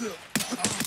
Still.